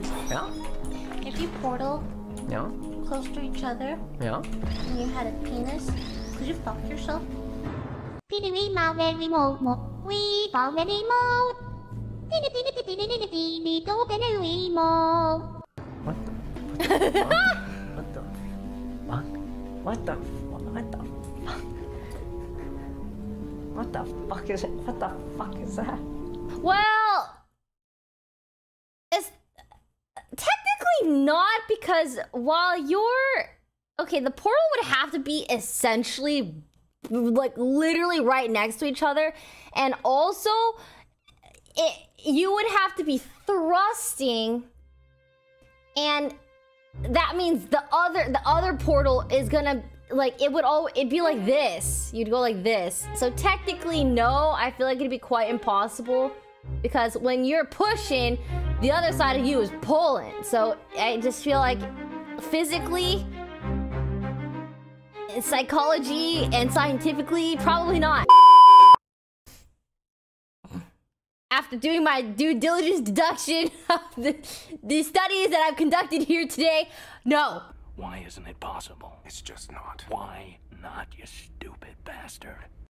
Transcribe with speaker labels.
Speaker 1: question.
Speaker 2: Yeah?
Speaker 1: If you portal
Speaker 2: Yeah?
Speaker 1: close to each other
Speaker 2: Yeah?
Speaker 1: and you had a penis, could you fuck yourself? Pity we mouth very mo mo we very mo.
Speaker 2: What the? what the fuck? What the what the fuck? What the fuck is it? What the fuck is that?
Speaker 3: Well, it's technically not because while you're okay, the portal would have to be essentially like literally right next to each other, and also it you would have to be thrusting, and that means the other the other portal is gonna like it would all it'd be like this. You'd go like this. So technically no i feel like it'd be quite impossible because when you're pushing the other side of you is pulling so i just feel like physically in psychology and scientifically probably not after doing my due diligence deduction of the, the studies that i've conducted here today no
Speaker 4: Why isn't it possible? It's just not. Why not, you stupid bastard?